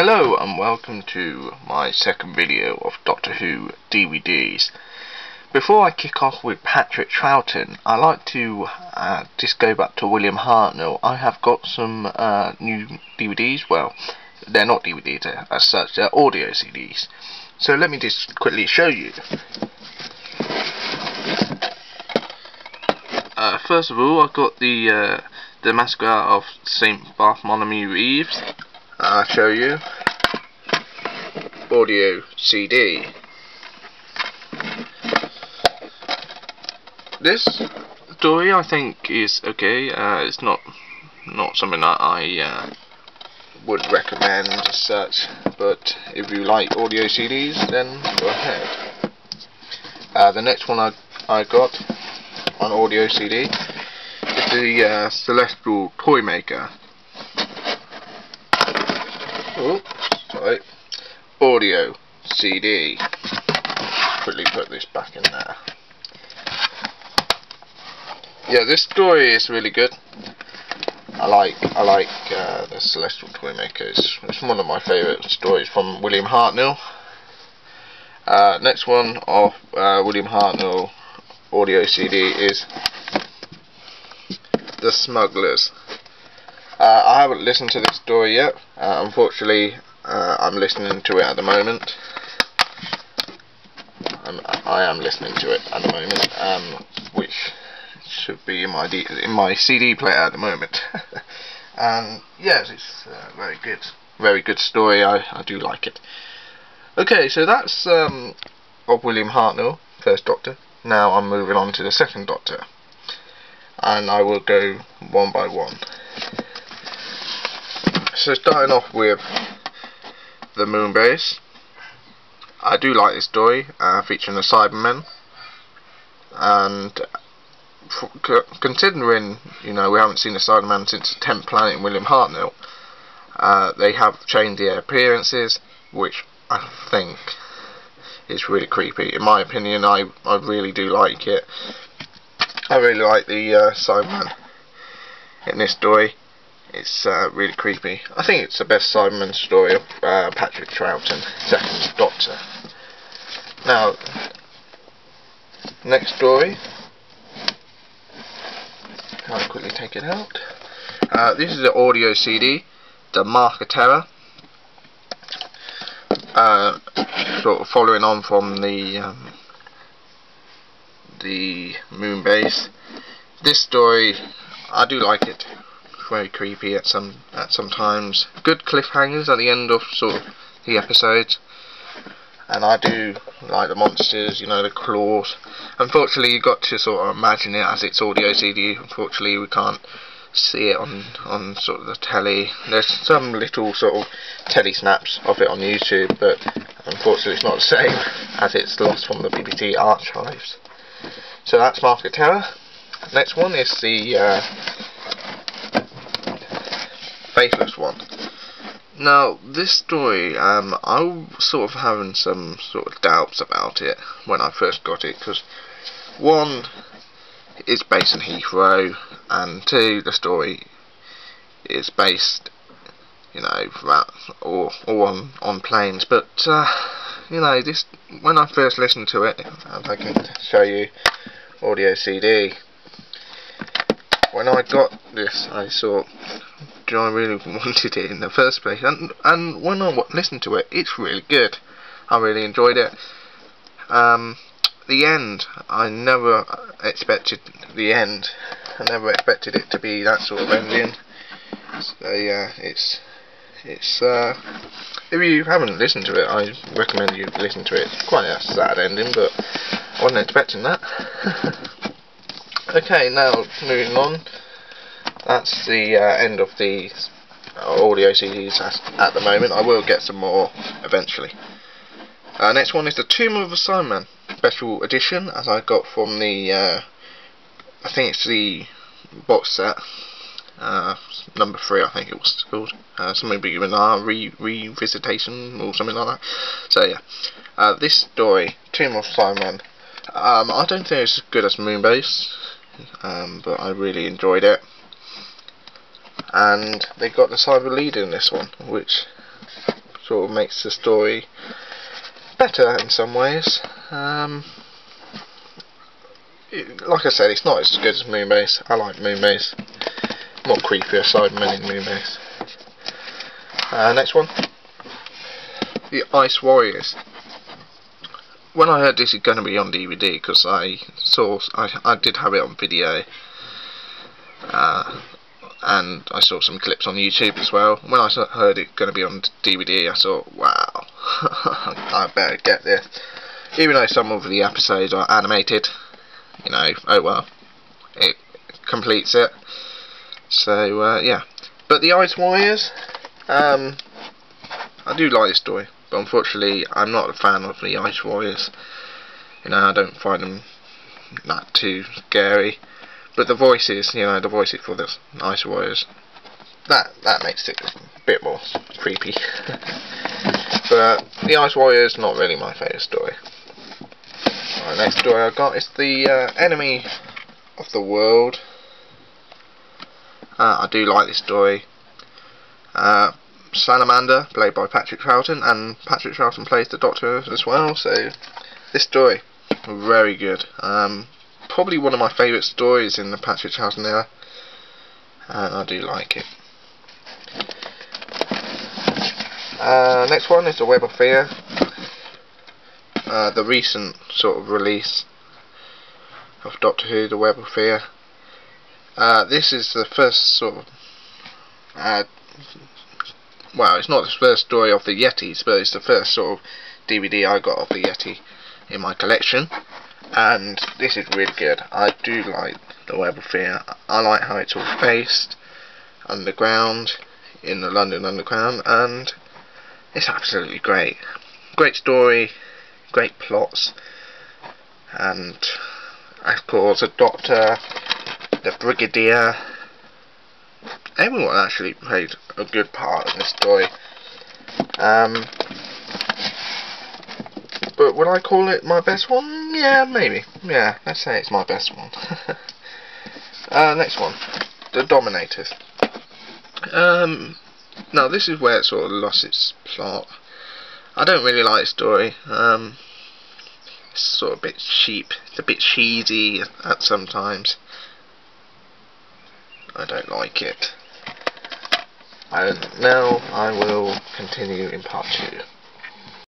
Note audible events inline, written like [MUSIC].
Hello and welcome to my second video of Doctor Who DVDs. Before I kick off with Patrick Troughton, I like to uh, just go back to William Hartnell. I have got some uh, new DVDs, well, they're not DVDs as such, they're audio CDs. So let me just quickly show you. Uh, first of all, I've got the uh, the Massacre of St. Bartholomew's Eve. I'll show you audio CD. This story I think is okay. Uh, it's not not something that I uh, would recommend as such, but if you like audio CDs, then go ahead. Uh, the next one I I got on audio CD is the uh, Celestial Toymaker. Oh. Audio CD. Quickly put this back in there. Yeah, this story is really good. I like I like uh, the Celestial Toymaker. It's, it's one of my favourite stories from William Hartnell. Uh, next one of uh, William Hartnell audio CD is The Smugglers. Uh, I haven't listened to this story yet. Uh, unfortunately, uh, I'm listening to it at the moment. I am listening to it at the moment, um, which should be in my D in my CD player at the moment. [LAUGHS] and yes, it's uh, very good, very good story. I I do like it. Okay, so that's um, of William Hartnell, First Doctor. Now I'm moving on to the Second Doctor, and I will go one by one. So starting off with the Moon Base. I do like this story, uh, featuring the Cybermen, and considering you know we haven't seen the Cybermen since the 10th Planet in William Hartnell, uh, they have changed their appearances, which I think is really creepy. In my opinion, I I really do like it. I really like the uh, Cyberman in this story. It's uh, really creepy. I think it's the best Cyberman story of uh, Patrick Troughton, second Doctor. Now, next story. I'll quickly take it out. Uh, this is the audio CD, the Macra Terror. Uh, sort of following on from the um, the moon base. This story, I do like it very creepy at some at some times. Good cliffhangers at the end of sort of the episodes. And I do like the monsters, you know, the claws. Unfortunately, you've got to sort of imagine it as it's audio CD. Unfortunately, we can't see it on on sort of the telly. There's some little sort of telly snaps of it on YouTube, but unfortunately, it's not the [LAUGHS] same as it's lost from the BBC archives. So that's Macra Terror. Next one is the uh, Faceless one. Now, this story, um, I was sort of having some sort of doubts about it when I first got it, because one, it's based in Heathrow, and two, the story is based, you know, or, or on, on planes, but, uh, you know, this, when I first listened to it, if I can show you audio CD, when I got this, I thought, do I really [LAUGHS] wanted it in the first place? And and when I listened to it, it's really good. I really enjoyed it. Um, the end, I never expected the end. I never expected it to be that sort of ending. So yeah, it's it's uh, if you haven't listened to it, I recommend you listen to it. It's quite a sad ending, but I wasn't expecting that. [LAUGHS] okay, now moving on that's the uh, end of the audio CDs at the moment. I will get some more eventually. Uh, next one is the Tomb of the Cybermen special edition, as I got from the, uh, I think it's the box set, uh, number three, I think it was called, uh, something beginning R re revisitation or something like that. So yeah, uh, this story, Tomb of Cybermen, um, I don't think it's as good as Moonbase, um, but I really enjoyed it and they got the cyber lead in this one which sort of makes the story better in some ways. Um, it, like I said, it's not as good as Moonbase. I like Moonbase. More creepier side than Moonbase. Uh, next one. The Ice Warriors. When I heard this is going to be on DVD, because I saw, I, I did have it on video, uh, and I saw some clips on YouTube as well. When I heard it going to be on DVD, I thought, wow, [LAUGHS] I better get this. Even though some of the episodes are animated, you know, oh well, it completes it. So, uh, yeah. But the Ice Warriors, um, I do like this story, but unfortunately, I'm not a fan of the Ice Warriors. You know, I don't find them that too scary. But the voices, you know, the voices for the Ice Warriors, that that makes it a bit more creepy. [LAUGHS] but the Ice warrior is not really my favourite story. Right, next story I got is the uh, enemy of the world. Uh, I do like this story. Uh, Salamander, played by Patrick Troughton, and Patrick Troughton plays the Doctor as well. So this story, very good. Um, probably one of my favourite stories in the Patrick Troughton era, and I do like it. Uh, next one is The Web of Fear, uh, the recent sort of release of Doctor Who, The Web of Fear. Uh, this is the first sort of, uh, well, it's not the first story of the Yetis, but it's the first sort of DVD I got of the Yeti in my collection and this is really good. I do like the Web of Fear. I like how it's all based underground in the London Underground, and it's absolutely great. Great story, great plots, and of course the Doctor, the Brigadier. Everyone actually played a good part in this story. Um, but would I call it my best one? Yeah, maybe. Yeah, let's say it's my best one. [LAUGHS] uh, next one. The Dominators. Um, now this is where it sort of lost its plot. I don't really like the story. Um, it's sort of a bit cheap. It's a bit cheesy at sometimes. I don't like it. And now I will continue in part two.